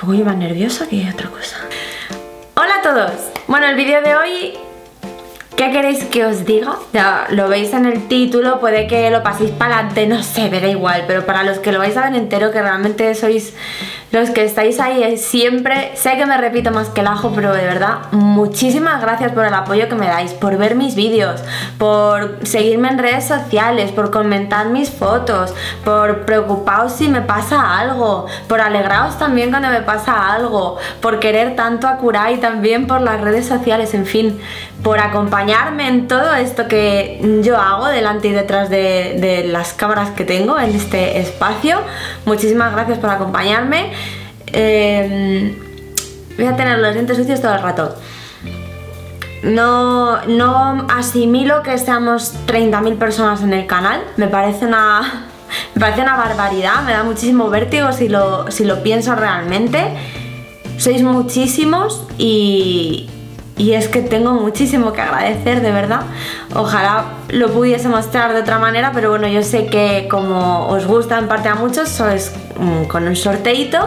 pongo yo más nerviosa que otra cosa. Hola a todos. Bueno, el vídeo de hoy ¿Qué queréis que os diga? Ya lo veis en el título, puede que lo paséis para adelante, no sé, me da igual, pero para los que lo vais a ver entero, que realmente sois los que estáis ahí siempre, sé que me repito más que el ajo, pero de verdad, muchísimas gracias por el apoyo que me dais, por ver mis vídeos, por seguirme en redes sociales, por comentar mis fotos, por preocuparos si me pasa algo, por alegraros también cuando me pasa algo, por querer tanto a Kurai también por las redes sociales, en fin, por acompañarme en todo esto que yo hago delante y detrás de, las cámaras que tengo en este espacio. Muchísimas gracias por acompañarme. Em, voy a tener los dientes sucios todo el rato. No, no asimilo que seamos 30.000 personas en el canal. Me parece una, me parece una barbaridad, me da muchísimo vértigo si lo, si lo pienso realmente. Sois muchísimos y, y es que tengo muchísimo que agradecer, de verdad. Ojalá lo pudiese mostrar de otra manera, pero bueno, yo sé que como os gusta en parte a muchos, sois mm, con un sorteito,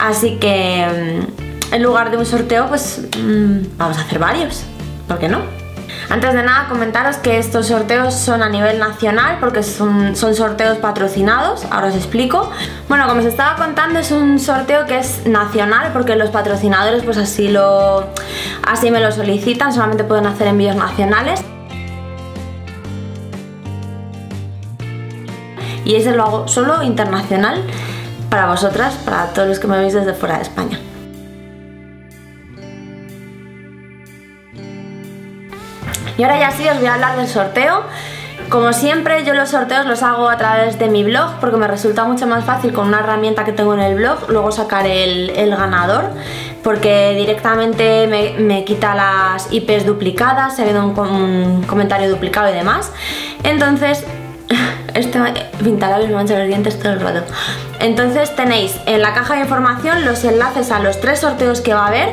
así que mm, en lugar de un sorteo, pues mm, vamos a hacer varios, ¿por qué no? Antes de nada comentaros que estos sorteos son a nivel nacional porque son, sorteos patrocinados, ahora os explico. Bueno, como os estaba contando es un sorteo que es nacional porque los patrocinadores pues así, lo, así me lo solicitan, solamente pueden hacer envíos nacionales. Y ese lo hago solo internacional para vosotras, para todos los que me veis desde fuera de España. Y ahora ya sí os voy a hablar del sorteo. Como siempre yo los sorteos los hago a través de mi blog porque me resulta mucho más fácil con una herramienta que tengo en el blog luego sacar el, ganador porque directamente me, quita las IPs duplicadas, se un, un comentario duplicado y demás. Entonces este pintalabios me mancha los dientes todo el rato. Entonces tenéis en la caja de información los enlaces a los tres sorteos que va a haber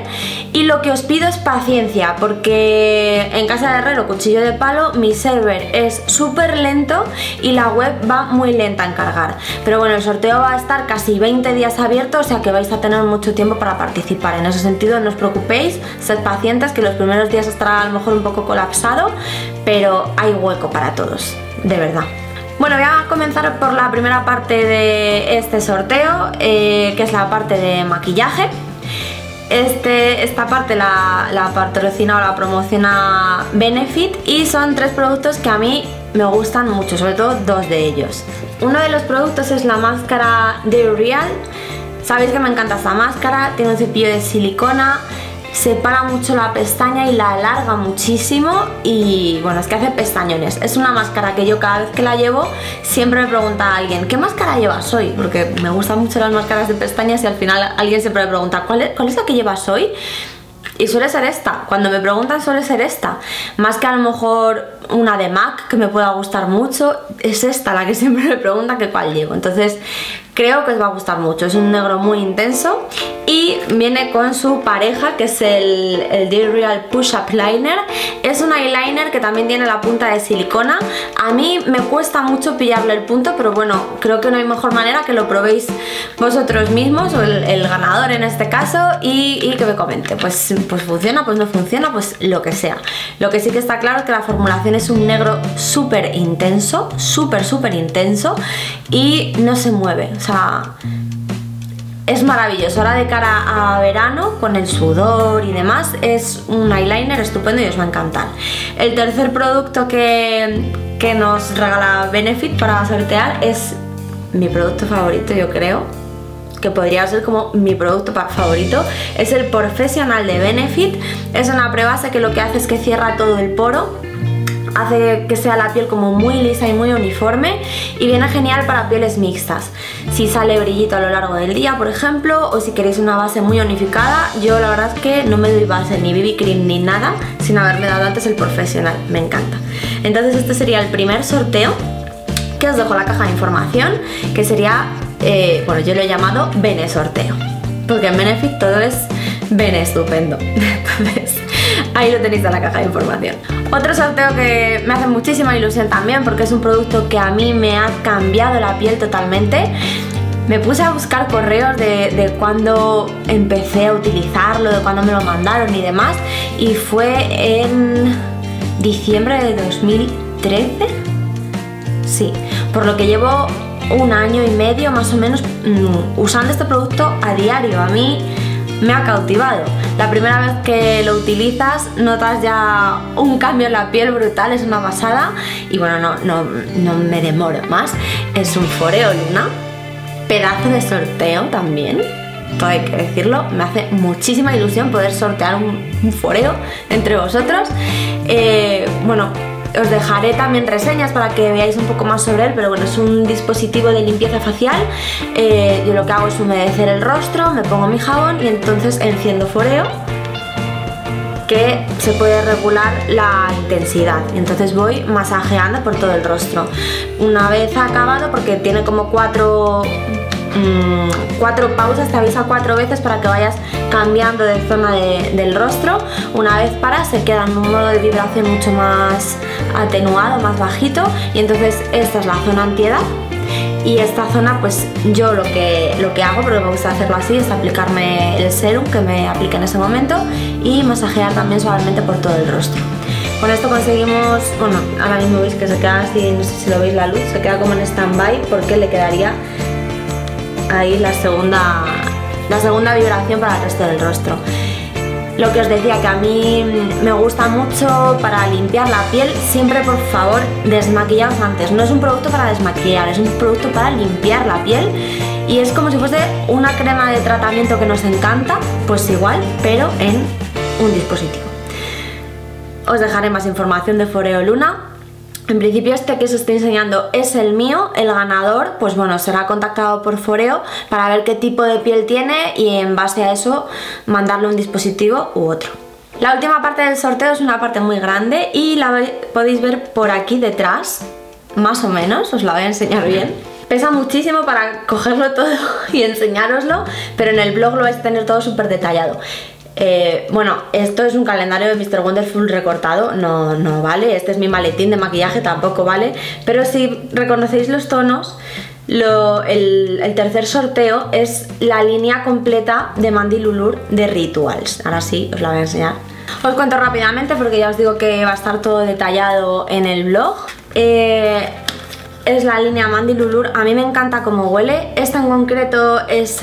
y lo que os pido es paciencia porque en casa de herrero cuchillo de palo mi server es súper lento y la web va muy lenta en cargar. Pero bueno, el sorteo va a estar casi 20 días abierto, o sea que vais a tener mucho tiempo para participar. En ese sentido no os preocupéis, sed pacientes que los primeros días estará a lo mejor un poco colapsado, pero hay hueco para todos, de verdad. Bueno, voy a comenzar por la primera parte de este sorteo, eh, que es la parte de maquillaje. Este, esta parte la, la patrocina o la promociona Benefit y son tres productos que a mí me gustan mucho, sobre todo dos de ellos. Uno de los productos es la máscara de Real. Sabéis que me encanta esta máscara, tiene un cepillo de silicona, separa mucho la pestaña y la alarga muchísimo y bueno, es que hace pestañones. Es una máscara que yo cada vez que la llevo siempre me pregunta a alguien, ¿qué máscara llevas hoy? Porque me gustan mucho las máscaras de pestañas y al final alguien siempre me pregunta, ¿cuál es, cuál es la que llevas hoy? Y suele ser esta, cuando me preguntan suele ser esta Más que a lo mejor una de MAC que me pueda gustar mucho Es esta la que siempre me pregunta que cuál llevo Entonces creo que os va a gustar mucho. Es un negro muy intenso y viene con su pareja que es el, el Dear Real Push Up Liner. Es un eyeliner que también tiene la punta de silicona. A mí me cuesta mucho pillarle el punto pero bueno, creo que no hay mejor manera que lo probéis vosotros mismos o el, ganador en este caso y, que me comente. Pues, pues funciona, pues no funciona, pues lo que sea. Lo que sí que está claro es que la formulación es un negro súper intenso súper súper intenso y no se mueve, o sea es maravilloso. Ahora de cara a verano, con el sudor y demás, es un eyeliner estupendo y os va a encantar. El tercer producto que, que nos regala Benefit para sortear es mi producto favorito, yo creo que podría ser como mi producto favorito es el Professional de Benefit es una prebase que lo que hace es que cierra todo el poro hace que sea la piel como muy lisa y muy uniforme y viene genial para pieles mixtas. Si sale brillito a lo largo del día, por ejemplo, o si queréis una base muy unificada, yo la verdad es que no me doy base ni BB cream ni nada sin haberme dado antes el profesional, me encanta. Entonces este sería el primer sorteo que os dejo la caja de información, que sería, eh, bueno, yo lo he llamado Bene Sorteo, porque en Benefit todo es Bene estupendo. ahí lo tenéis en la caja de información. Otro sorteo que me hace muchísima ilusión también porque es un producto que a mí me ha cambiado la piel totalmente me puse a buscar correos de, cuando empecé a utilizarlo, de cuando me lo mandaron y demás. Y fue en diciembre de 2013. Sí, por lo que llevo un año y medio más o menos mm, usando este producto a diario. A mí me ha cautivado. La primera vez que lo utilizas notas ya un cambio en la piel brutal, es una pasada. Y bueno, no, no, no me demoro más. Es un Foreo Luna, pedazo de sorteo también. Todo hay que decirlo, me hace muchísima ilusión poder sortear un, foreo entre vosotros. Eh, bueno, os dejaré también reseñas para que veáis un poco más sobre él, pero bueno, es un dispositivo de limpieza facial. Eh, yo lo que hago es humedecer el rostro, me pongo mi jabón y entonces enciendo foreo que se puede regular la intensidad. Entonces voy masajeando por todo el rostro. Una vez acabado, porque tiene como cuatro Mm, cuatro pausas, te avisa cuatro veces para que vayas cambiando de zona del rostro. Una vez para, se queda en un modo de vibración mucho más atenuado, más bajito. Y entonces esta es la zona antiedad. Y esta zona, pues yo lo que, lo que hago, pero me gusta hacerlo así, es aplicarme el serum que me aplique en ese momento y masajear también suavemente por todo el rostro. Con esto conseguimos, bueno, ahora mismo veis que se queda así, no sé si lo veis la luz, se queda como en stand-by porque le quedaría ahí la segunda, la segunda vibración para el resto del rostro. Lo que os decía que a mí me gusta mucho para limpiar la piel, siempre por favor desmaquillaos antes. No es un producto para desmaquillar, es un producto para limpiar la piel y es como si fuese una crema de tratamiento que nos encanta, pues igual, pero en un dispositivo. Os dejaré más información de Foreo Luna en principio este que os estoy enseñando es el mío, el ganador, pues bueno, será contactado por Foreo para ver qué tipo de piel tiene y en base a eso mandarle un dispositivo u otro. La última parte del sorteo es una parte muy grande y la podéis ver por aquí detrás, más o menos, os la voy a enseñar bien. Pesa muchísimo para cogerlo todo y enseñároslo, pero en el blog lo vais a tener todo súper detallado. Eh, bueno, esto es un calendario de Mr. Wonderful recortado, no, no vale, este es mi maletín de maquillaje, tampoco vale, pero si reconocéis los tonos, el, tercer sorteo es la línea completa de Mandy Lulur de Rituals. Ahora sí, os la voy a enseñar. Os cuento rápidamente porque ya os digo que va a estar todo detallado en el blog. Eh, es la línea Mandy Lulur, a mí me encanta cómo huele, esta en concreto es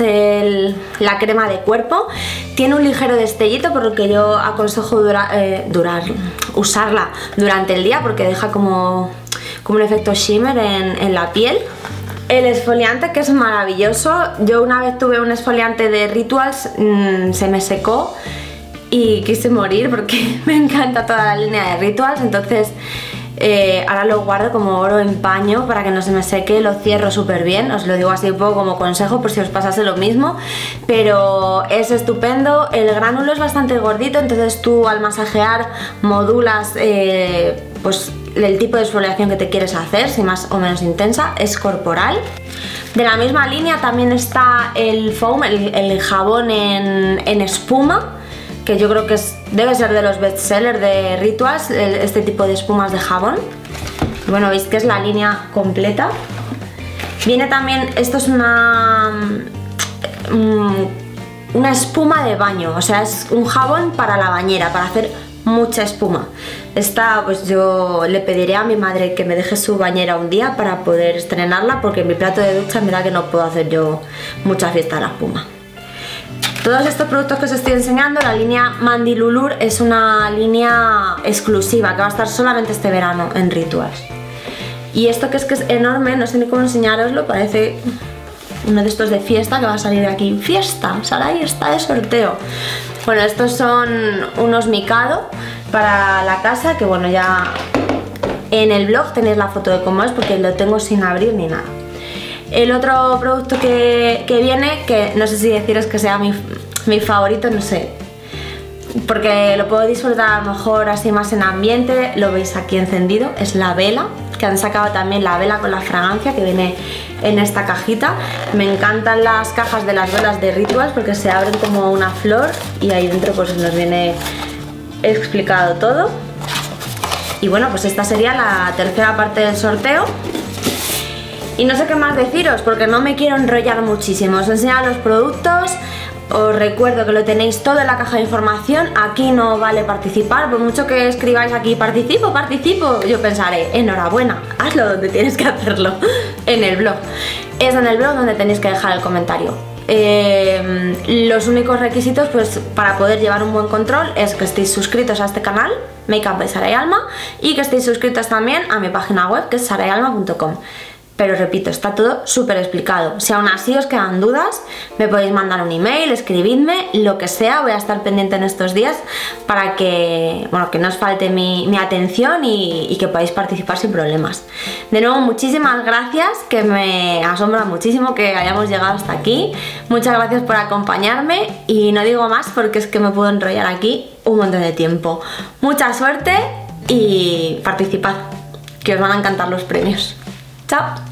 la crema de cuerpo, tiene un ligero destellito por lo que yo aconsejo eh, durar, usarla durante el día porque deja como, como un efecto shimmer en, la piel. El esfoliante que es maravilloso, yo una vez tuve un esfoliante de Rituals, mm, se me secó y quise morir porque me encanta toda la línea de Rituals, entonces eh, ahora lo guardo como oro en paño para que no se me seque, lo cierro súper bien, os lo digo así un poco como consejo por si os pasase lo mismo, pero es estupendo, el gránulo es bastante gordito, entonces tú al masajear modulas eh, pues el tipo de exfoliación que te quieres hacer, si más o menos intensa, es corporal. De la misma línea también está el foam, el, jabón en espuma, que yo creo que debe ser de los bestsellers de Rituals, este tipo de espumas de jabón. Bueno, veis que es la línea completa. Viene también, esto es una, mm, una espuma de baño, o sea, es un jabón para la bañera, para hacer mucha espuma. Esta, pues yo le pediré a mi madre que me deje su bañera un día para poder estrenarla, porque en mi plato de ducha me da que no puedo hacer yo mucha fiesta de la espuma. Todos estos productos que os estoy enseñando, la línea Mandy Lulur es una línea exclusiva que va a estar solamente este verano en Rituals. Y esto que es que es enorme, no sé ni cómo enseñaroslo, parece uno de estos de fiesta que va a salir aquí. ¡Fiesta! Sarai está de sorteo. Bueno, estos son unos micado para la casa que bueno, ya en el blog tenéis la foto de cómo es porque lo tengo sin abrir ni nada. El otro producto que, viene, que no sé si deciros que sea mi, mi favorito, no sé, porque lo puedo disfrutar a lo mejor así más en ambiente, lo veis aquí encendido, es la vela, que han sacado también la vela con la fragancia que viene en esta cajita. Me encantan las cajas de las velas de Rituals porque se abren como una flor y ahí dentro pues nos viene explicado todo. Y bueno, pues esta sería la tercera parte del sorteo Y no sé qué más deciros porque no me quiero enrollar muchísimo. Os he enseñado los productos, os recuerdo que lo tenéis todo en la caja de información, aquí no vale participar, por mucho que escribáis aquí participo, participo, yo pensaré, enhorabuena, hazlo donde tienes que hacerlo, en el blog. Es en el blog donde tenéis que dejar el comentario. Eh, los únicos requisitos pues para poder llevar un buen control es que estéis suscritos a este canal, Makeup by Sara y Alma, y que estéis suscritos también a mi página web que es sarayalma.com. Pero repito, está todo súper explicado. Si aún así os quedan dudas, me podéis mandar un email, escribidme, lo que sea, voy a estar pendiente en estos días para que, bueno, que no os falte mi, atención y, que podáis participar sin problemas. De nuevo, muchísimas gracias, que me asombra muchísimo que hayamos llegado hasta aquí. Muchas gracias por acompañarme y no digo más porque es que me puedo enrollar aquí un montón de tiempo. Mucha suerte y participad, que os van a encantar los premios. Chao.